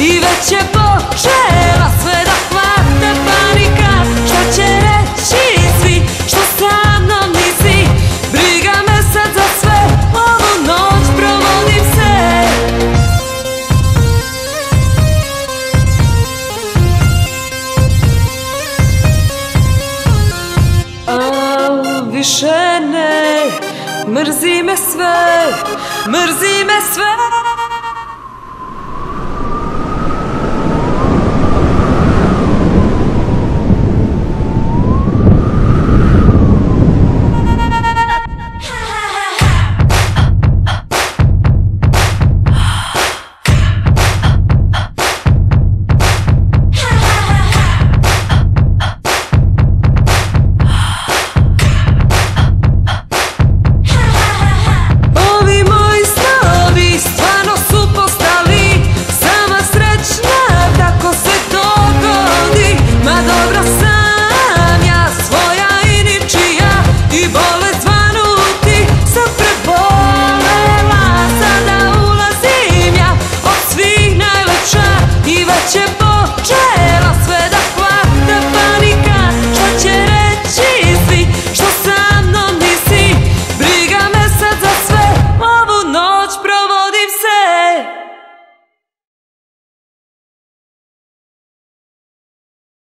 I već je počela sve da hvata panika. Šta će reći svi što sa mnom nisi Briga me sad za sve, ovu noć provodim se. Al više ne, mrzi me sve, mrzi me sve.